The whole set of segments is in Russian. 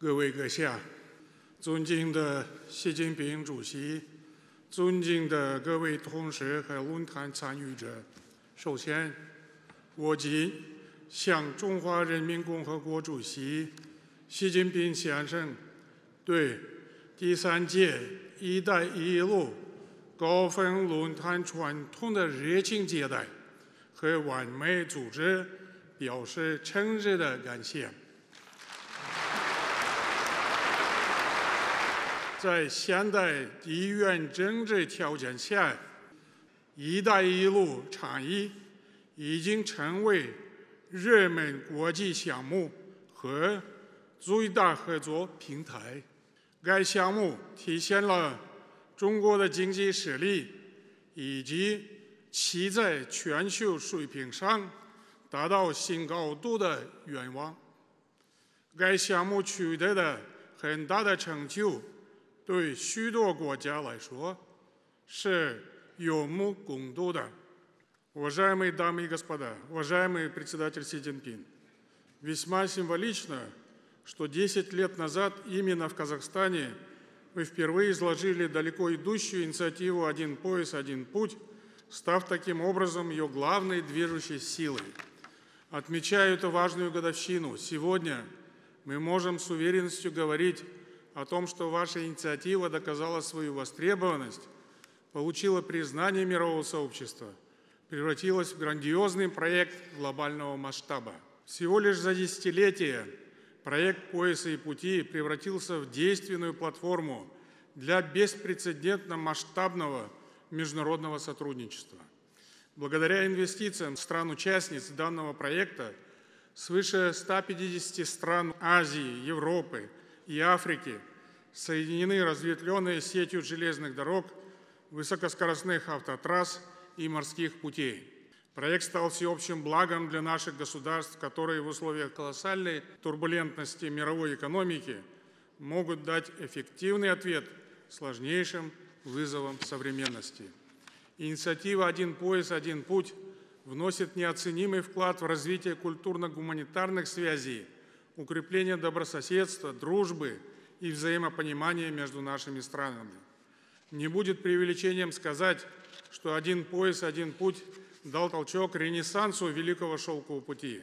各位阁下，尊敬的习近平主席，尊敬的各位同事和论坛参与者，首先，我谨向中华人民共和国主席习近平先生对第三届“一带一路”高峰论坛传统的热情接待和完美组织表示诚挚的感谢。在现代地缘政治条件下，“一带一路”倡议已经成为热门国际项目和最大合作平台。该项目体现了中国的经济实力以及其在全球水平上达到新高度的愿望。该项目取得的很大的成就。对许多国家来说是有目共睹的。Уважаемые дамы и господа, уважаемый председатель Си Цзиньпин, весьма символично, что 10 лет назад именно в Казахстане вы впервые изложили далеко идущую инициативу «Один пояс, один путь», став таким образом ее главной движущей силой. Отмечая эту важную годовщину, сегодня мы можем с уверенностью говорить о том, что ваша инициатива доказала свою востребованность, получила признание мирового сообщества, превратилась в грандиозный проект глобального масштаба. Всего лишь за десятилетие проект «Пояса и пути» превратился в действенную платформу для беспрецедентно масштабного международного сотрудничества. Благодаря инвестициям стран-участниц данного проекта свыше 150 стран Азии, Европы и Африки соединены разветвленные сетью железных дорог, высокоскоростных автотрасс и морских путей. Проект стал всеобщим благом для наших государств, которые в условиях колоссальной турбулентности мировой экономики могут дать эффективный ответ сложнейшим вызовам современности. Инициатива «Один пояс, один путь» вносит неоценимый вклад в развитие культурно-гуманитарных связей, укрепление добрососедства, дружбы – и взаимопонимания между нашими странами. Не будет преувеличением сказать, что один пояс, один путь дал толчок ренессансу Великого Шелкового пути.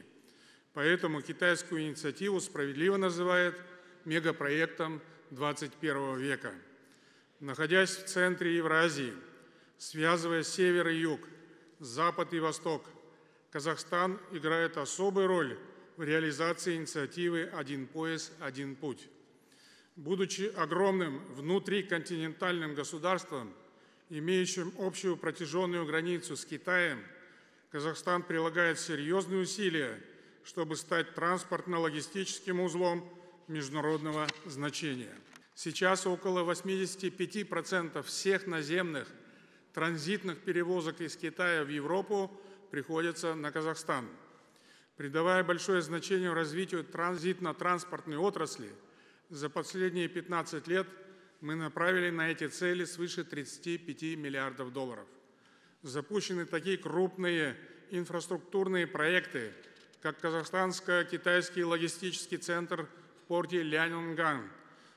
Поэтому китайскую инициативу справедливо называют мегапроектом 21 века. Находясь в центре Евразии, связывая север и юг, запад и восток, Казахстан играет особую роль реализации инициативы «Один пояс, один путь». Будучи огромным внутриконтинентальным государством, имеющим общую протяженную границу с Китаем, Казахстан прилагает серьезные усилия, чтобы стать транспортно-логистическим узлом международного значения. Сейчас около 85% всех наземных транзитных перевозок из Китая в Европу приходится на Казахстан. Придавая большое значение развитию транзитно-транспортной отрасли – за последние 15 лет мы направили на эти цели свыше 35 миллиардов долларов. Запущены такие крупные инфраструктурные проекты, как Казахстанско-Китайский логистический центр в порте Лянинган,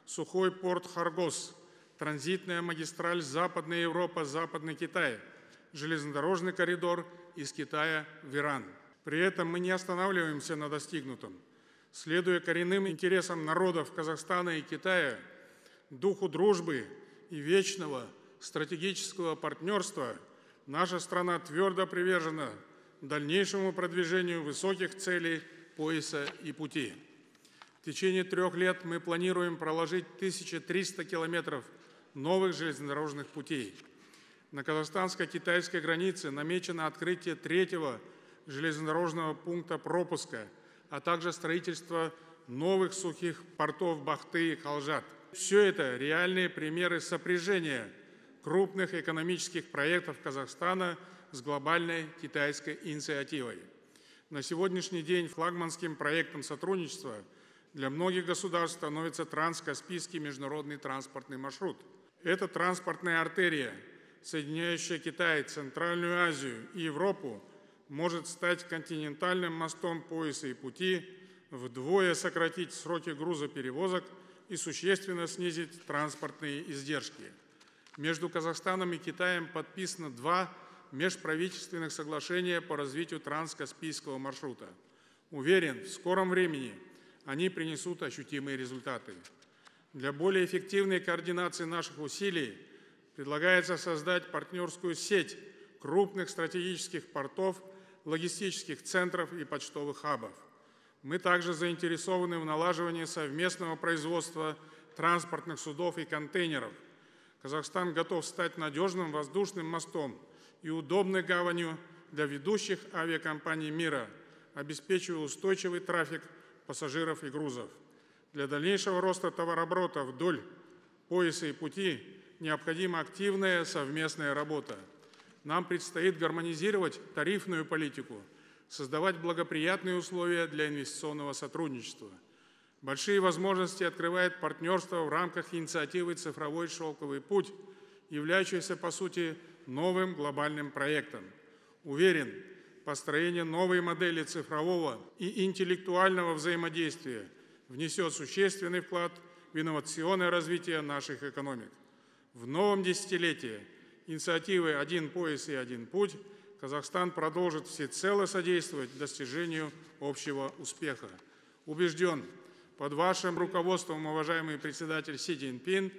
сухой порт Харгос, транзитная магистраль Западная Европа, Западный Китай, железнодорожный коридор из Китая в Иран. При этом мы не останавливаемся на достигнутом – Следуя коренным интересам народов Казахстана и Китая, духу дружбы и вечного стратегического партнерства, наша страна твердо привержена дальнейшему продвижению высоких целей пояса и пути. В течение трех лет мы планируем проложить 1300 километров новых железнодорожных путей. На казахстанско-китайской границе намечено открытие третьего железнодорожного пункта пропуска – а также строительство новых сухих портов Бахты и Халжат. Все это реальные примеры сопряжения крупных экономических проектов Казахстана с глобальной китайской инициативой. На сегодняшний день флагманским проектом сотрудничества для многих государств становится транскаспийский международный транспортный маршрут. Это транспортная артерия, соединяющая Китай, Центральную Азию и Европу может стать континентальным мостом пояса и пути, вдвое сократить сроки грузоперевозок и существенно снизить транспортные издержки. Между Казахстаном и Китаем подписано два межправительственных соглашения по развитию транскаспийского маршрута. Уверен, в скором времени они принесут ощутимые результаты. Для более эффективной координации наших усилий предлагается создать партнерскую сеть крупных стратегических портов, логистических центров и почтовых хабов. Мы также заинтересованы в налаживании совместного производства транспортных судов и контейнеров. Казахстан готов стать надежным воздушным мостом и удобной гаванью для ведущих авиакомпаний мира, обеспечивая устойчивый трафик пассажиров и грузов. Для дальнейшего роста товарооборота вдоль пояса и пути необходима активная совместная работа. Нам предстоит гармонизировать тарифную политику, создавать благоприятные условия для инвестиционного сотрудничества. Большие возможности открывает партнерство в рамках инициативы «Цифровой шелковый путь», являющийся, по сути, новым глобальным проектом. Уверен, построение новой модели цифрового и интеллектуального взаимодействия внесет существенный вклад в инновационное развитие наших экономик. В новом десятилетии инициативы «Один пояс и один путь» Казахстан продолжит всецело содействовать достижению общего успеха. Убежден, под вашим руководством, уважаемый председатель Си Цзиньпин,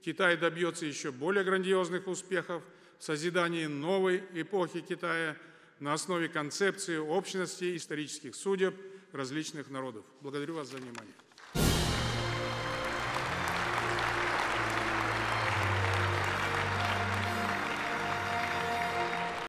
Китай добьется еще более грандиозных успехов в созидании новой эпохи Китая на основе концепции общности исторических судеб различных народов. Благодарю вас за внимание.